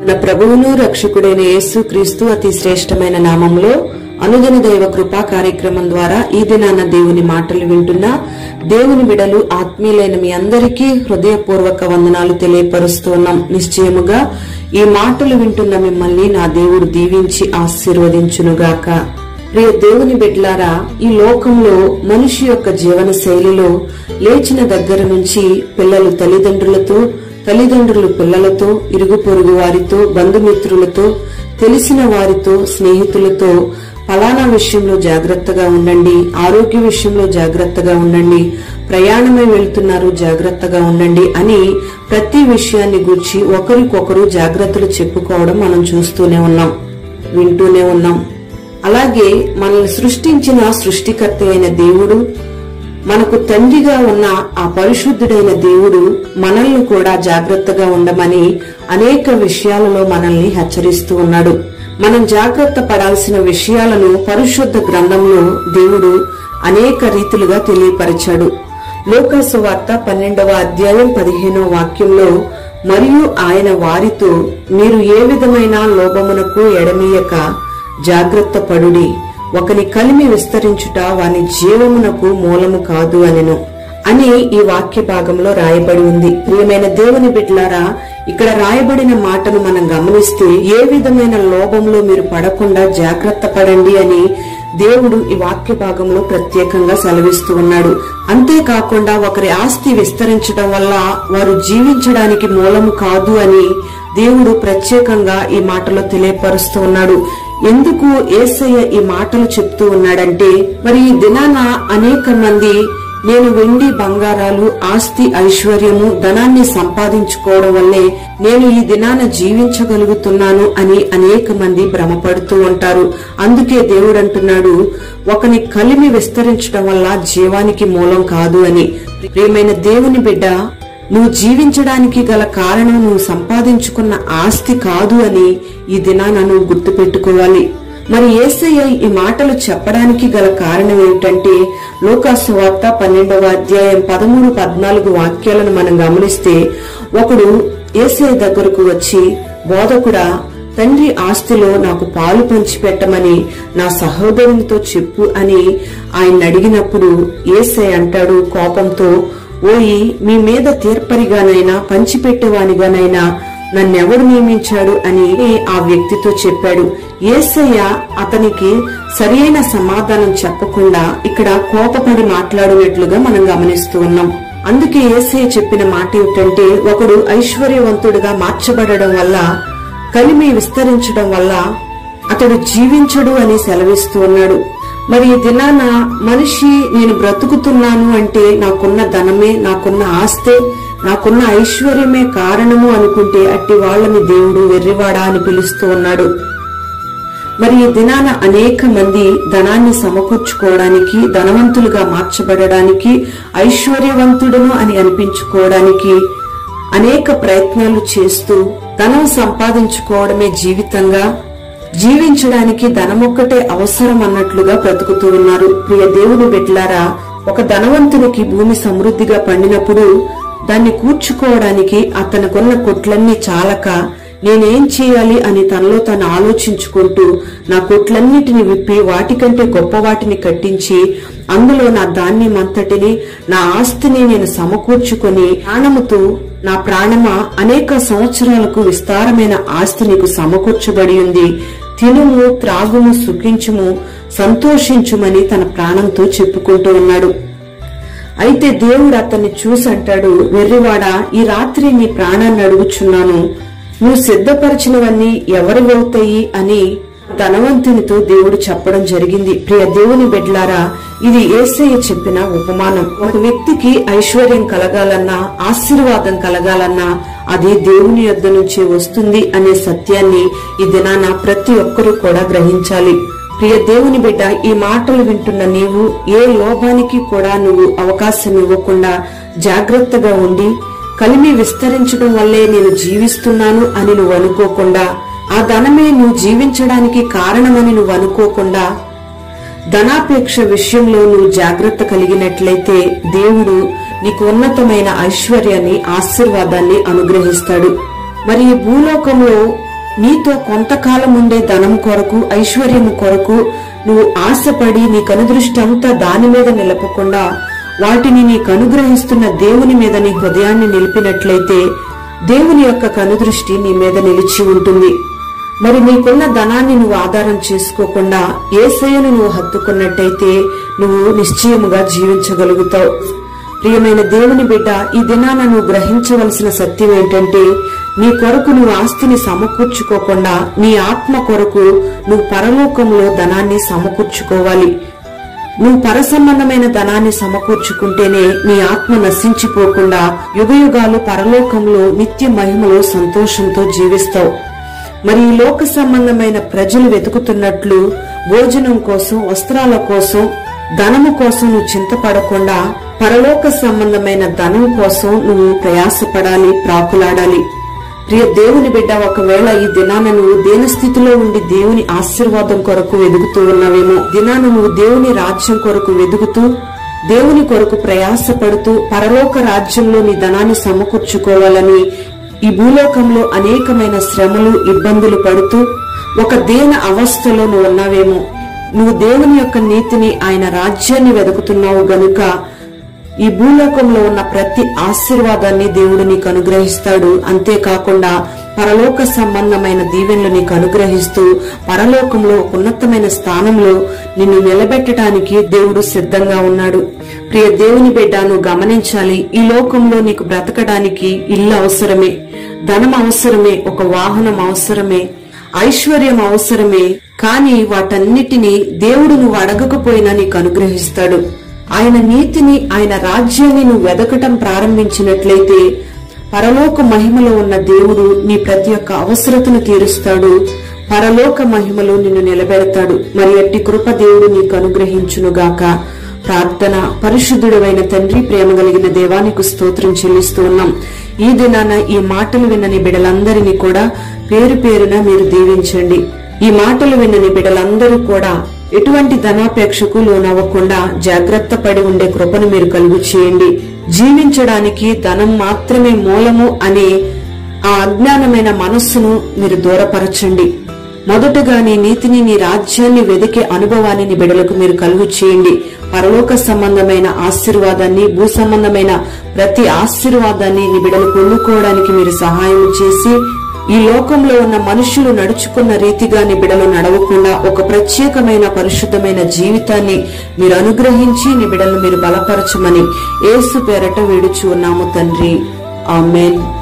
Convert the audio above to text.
మన ప్రభువును రక్షకుడైన యేసు క్రీస్తు అతి శ్రేష్టమైన నామంలో అనుదిన దైవ కృపా కార్యక్రమం ద్వారా ఈ దినాన దేవుని మాటలు వింటున్న దేవుని బిడలు ఆత్మీయులైన మీ అందరికీ హృదయపూర్వక వందనాలు తెలియపరుస్తున్నాం నిశ్చయముగా ఈ మాటలు వింటున్న మిమ్మల్ని నా దేవుడు దీవించి ఆశీర్వదించునుగాక. ప్రియ దేవుని బిడ్లారా ఈ లోకంలో మనిషి యొక్క జీవన శైలిలో లేచిన దగ్గర నుంచి పిల్లలు తల్లిదండ్రులతో తల్లిదండ్రులు పిల్లలతో ఇరుగు పొరుగు వారితో బంధుమిత్రులతో తెలిసిన వారితో స్నేహితులతో ఫలానా విషయంలో జాగ్రత్తగా ఉండండి ఆరోగ్య విషయంలో జాగ్రత్తగా ఉండండి ప్రయాణమే వెళ్తున్నారు జాగ్రత్తగా ఉండండి అని ప్రతి విషయాన్ని గుర్చి ఒకరికొకరు జాగ్రత్తలు చెప్పుకోవడం మనం చూస్తూనే ఉన్నాం వింటూనే ఉన్నాం. అలాగే మనల్ని సృష్టించిన సృష్టికర్త అయిన దేవుడు మనకు తండ్రిగా ఉన్న ఆ పరిశుద్ధుడైన దేవుడు మనల్ని కూడా జాగ్రత్తగా ఉండమని అనేక విషయాలలో మనల్ని హెచ్చరిస్తూ ఉన్నాడు. మనం జాగ్రత్త పడాల్సిన విషయాలను పరిశుద్ధ గ్రంథంలో దేవుడు అనేక రీతిలుగా తెలియపరిచాడు. లోకాసు వార్త పన్నెండవ అధ్యాయం పదిహేనవ వాక్యంలో మరియు ఆయన వారితో మీరు ఏ విధమైన లోభమునకు ఎడమీయక జాగ్రత్త పడుడి. ఒకని కలిమి విస్తరించుట వాని జీవమునకు మూలము కాదు అనెను అని ఈ వాక్య భాగంలో రాయబడి ఉంది. ప్రియమైన దేవుని బిడ్లారా ఇక్కడ రాయబడిన మాటను మనం గమనిస్తే ఏ విధమైన లోభంలో మీరు పడకుండా జాగ్రత్త పడండి అని దేవుడు ఈ వాక్య భాగంలో ప్రత్యేకంగా సెలవిస్తూ ఉన్నాడు. అంతేకాకుండా ఒకరి ఆస్తి విస్తరించడం వల్ల వారు జీవించడానికి మూలము కాదు అని దేవుడు ప్రత్యేకంగా ఈ మాటలో తెలియపరుస్తూ ఉన్నాడు. ఎందుకు ఏసయ్య ఈ మాటలు చెప్తూ ఉన్నాడంటే మరి ఈ దినాన అనేక మంది నేను వెండి బంగారాలు ఆస్తి ఐశ్వర్యము ధనాన్ని సంపాదించుకోవడం వల్లే నేను ఈ దినాన జీవించగలుగుతున్నాను అని అనేక మంది భ్రమపడుతూ ఉంటారు. అందుకే దేవుడు అంటున్నాడు ఒకని కలిమి విస్తరించడం వల్ల జీవానికి మూలం కాదు అని. ప్రియమైన దేవుని బిడ్డ నువ్వు జీవించడానికి గల కారణం నువ్వు సంపాదించుకున్న ఆస్తి కాదు అని ఈ దినాన నువ్వు గుర్తుపెట్టుకోవాలి. మరి ఏసయ్య ఈ మాటలు చెప్పడానికి గల కారణం ఏమిటంటే లోకాసు వార్త పన్నెండవ అధ్యాయం పదమూడు పద్నాలుగు వాక్యాలను మనం గమనిస్తే ఒకడు ఏసఐ దగ్గరకు వచ్చి బోధకుడా తండ్రి ఆస్తిలో నాకు పాలు పంచిపెట్టమని నా సహోదరునితో చెప్పు అని ఆయన అడిగినప్పుడు ఏసై అంటాడు కోపంతో ఓయి మీ మీద తీర్పరిగానైనా పంచిపెట్టేవానిగానైనా నన్నెవడు నియమించాడు అని ఆ వ్యక్తితో చెప్పాడు. ఏసయ్య అతనికి సరియైన సమాధానం చెప్పకుండా ఇక్కడ కోపపడి మాట్లాడినట్లుగా మనం గమనిస్తూ ఉన్నాం. అందుకే ఏసయ్య చెప్పిన మాట ఏమిటంటే ఒకడు ఐశ్వర్యవంతుడిగా మార్చబడడం వల్ల కలిమి విస్తరించడం వల్ల అతడు జీవించడు అని సెలవిస్తూ ఉన్నాడు. మరి ఈ దినాన మనిషి నేను బ్రతుకుతున్నాను అంటే నాకున్న ధనమే నాకున్న ఆస్తే నాకున్న ఐశ్వర్యమే కారణము అనుకుంటే అట్టి వాళ్ళని దేవుడు వెర్రివాడా అని పిలుస్తూ ఉన్నాడు. మరి ఈ దినాన అనేక మంది ధనాన్ని సమకూర్చుకోవడానికి ధనవంతులుగా మార్చబడడానికి ఐశ్వర్యవంతుడును అని అనిపించుకోవడానికి అనేక ప్రయత్నాలు చేస్తూ ధనం సంపాదించుకోవడమే జీవితంగా జీవించడానికి ధనమొక్కటే అవసరం అన్నట్లుగా బ్రతుకుతూ ఉన్నారు. ప్రియ దేవుని బిడ్లారా ఒక ధనవంతునికి భూమి సమృద్ధిగా పండినప్పుడు దాన్ని కూర్చుకోవడానికి అతనుకున్న కొట్లన్నీ చాలక నేనేం చేయాలి అని తనలో తాను ఆలోచించుకుంటూ నా కొట్లన్నిటిని విప్పి వాటికంటే గొప్ప వాటిని కట్టించి అందులో నా ధాన్యం అంతటిని నా ఆస్తిని నేను సమకూర్చుకొని ప్రాణముతో నా ప్రాణమా అనేక సంవత్సరాలకు విస్తారమైన ఆస్తి నీకు సమకూర్చబడి ఉంది. తినుము త్రాగుము సుఖించుము సంతోషించుమని తన ప్రాణంతో చెప్పుకుంటూ ఉన్నాడు. అయితే దేవుడు అతన్ని చూసి అంటాడు వెర్రివాడా ఈ రాత్రి నీ ప్రాణాన్ని అడుగుచున్నాను. నువ్వు సిద్ధపరిచినవన్నీ ఎవరివవుతాయి అని ధనవంతునితో దేవుడు చెప్పడం జరిగింది. ప్రియ దేవుని బిడ్లారా ఇది ఏసయ్య చెప్పిన ఉపమానం. ఒక వ్యక్తికి ఐశ్వర్యం కలగాలన్నా ఆశీర్వాదం కలగాలన్నా అది దేవుని యొద్ద నుంచే వస్తుంది అనే సత్యాన్ని ఈ దినాన ప్రతి ఒక్కరూ కూడా గ్రహించాలి. ప్రియ దేవుని బిడ్డ ఈ మాటలు వింటున్న నీవు ఏ లోభానికి కూడా నువ్వు అవకాశం ఇవ్వకుండా జాగ్రత్తగా ఉండి కలిమి విస్తరించడం వల్లే నేను జీవిస్తున్నాను అని నువ్వు అనుకోకుండా ఆ ధనమే నువ్వు జీవించడానికి కారణమని నువ్వు అనుకోకుండా ధనాపేక్ష విషయంలో నువ్వు జాగ్రత్త కలిగినట్లయితే దేవుడు నీకు ఉన్నతమైన ఐశ్వర్యాన్ని ఆశీర్వాదాన్ని అనుగ్రహిస్తాడు. మరి ఈ భూలోకంలో నీతో కొంతకాలం ఉండే ధనం కొరకు ఐశ్వర్యము కొరకు నువ్వు ఆశపడి నీ కనుదృష్టంతా దాని మీద నిలపకుండా వాటిని నీకు అనుగ్రహిస్తున్న దేవుని మీద నీ హృదయాన్ని నిలిపినట్లయితే దేవుని యొక్క కనుదృష్టి నీ మీద నిలిచి ఉంటుంది. మరి నీకున్న ధనాన్ని నువ్వు ఆధారం చేసుకోకుండా ఏసయ్యను నువ్వు హత్తుకున్నట్టయితే నువ్వు నిశ్చయముగా జీవించగలుగుతావు. ప్రియమైన దేవుని బిడ్డ ఈ దినాన నువ్వు గ్రహించవలసిన సత్యం ఏంటంటే నీ కొరకు నువ్వు ఆస్తిని సమకూర్చుకోకుండా నీ ఆత్మ కొరకు నువ్వు పరలోకంలో ధనాన్ని సమకూర్చుకోవాలి. నువ్వు పరసంబంధమైన ధనాన్ని సమకూర్చుకుంటేనే నీ ఆత్మ నశించిపోకుండా యుగయుగాలు పరలోకంలో నిత్య మహిమలో సంతోషంతో జీవిస్తావు. మరి లోక సంబంధమైన ప్రజలు వెతుకుతున్నట్లు భోజనం కోసం వస్త్రాల కోసం ధనము కోసం నువ్వు చింతపడకుండా పరలోక సంబంధమైన ధనం కోసం నువ్వు ప్రయాసపడాలి ప్రాకులాడాలి. ప్రియ దేవుని బిడ్డ ఒకవేళ ఈ దినాన నువ్వు దేని స్థితిలో ఉండి దేవుని ఆశీర్వాదం కొరకు వెదుగుతూ ఉన్నావేమో దినాన నువ్వు దేవుని రాజ్యం కొరకు వెదుగుతూ దేవుని కొరకు ప్రయాసపడుతూ పరలోక రాజ్యంలో నీ ధనాన్ని సమకూర్చుకోవాలని ఈ భూలోకంలో అనేకమైన శ్రమలు ఇబ్బందులు పడుతూ ఒక దేన అవస్థలో నువ్వు ఉన్నావేమో. నువ్వు దేవుని యొక్క నీతిని ఆయన రాజ్యాన్ని వెతుకుతున్నావు గనుక ఈ భూలోకంలో ఉన్న ప్రతి ఆశీర్వాదాన్ని దేవుడు నీకు అనుగ్రహిస్తాడు. అంతేకాకుండా పరలోక సంబంధమైన దీవెనలు నీకు అనుగ్రహిస్తూ పరలోకంలో ఉన్నతమైన స్థానంలో నిన్ను నిలబెట్టడానికి దేవుడు సిద్ధంగా ఉన్నాడు. ప్రియ దేవుని బిడ్డను గమనించాలి ఈ లోకంలో నీకు బ్రతకడానికి ఇల్లు అవసరమే ధనం అవసరమే ఒక వాహనం అవసరమే ఐశ్వర్యం అవసరమే కానీ వాటన్నిటినీ దేవుడు నువ్వు అడగకపోయినా నీకు అనుగ్రహిస్తాడు. ఆయన నీతిని ఆయన రాజ్యాన్ని నువ్వు వెదకటం ప్రారంభించినట్లయితే పరలోక మహిమలో ఉన్న దేవుడు నీ ప్రతి ఒక్క అవసరతను తీరుస్తాడు. పరలోక మహిమలో నిన్ను నిలబెడతాడు. మరి అట్టి కృప దేవుడు నీకు అనుగ్రహించునుగాక. ప్రార్థన పరిశుద్ధుడైన తండ్రి ప్రేమ కలిగిన దేవానికి స్తోత్రం చెల్లిస్తూ ఉన్నాం. ఈ దినాన ఈ మాటలు విన్నని బిడలందరినీ కూడా పేరు పేరున మీరు దీవించండి. ఈ మాటలు విన్నని బిడలందరూ కూడా ఎటువంటి ధనాపేక్షకు లోనవ్వకుండా జాగ్రత్త పడి ఉండే కృపను మీరు కలుగు చేయండి. జీవించడానికి ధనం మాత్రమే మూలము అనే ఆ అజ్ఞానమైన మనస్సును మీరు దూరపరచండి. మొదటగా నీ నీతిని నీ రాజ్యాన్ని వెదికే అనుభవాన్ని నీ బిడలకు మీరు కలుగు చేయండి. పరలోక సంబంధమైన ఆశీర్వాదాన్ని భూ సంబంధమైన ప్రతి ఆశీర్వాదాన్ని నీ బిడలు పొందుకోవడానికి మీరు సహాయం చేసి ఈ లోకంలో ఉన్న మనుషులు నడుచుకున్న రీతిగా నీ బిడలు నడవకుండా ఒక ప్రత్యేకమైన పరిశుద్ధమైన జీవితాన్ని మీరు అనుగ్రహించి నీ బిడలను మీరు బలపరచమని ఏసు పేరట వేడుచు ఉన్నాము తండ్రి. ఆమెన్.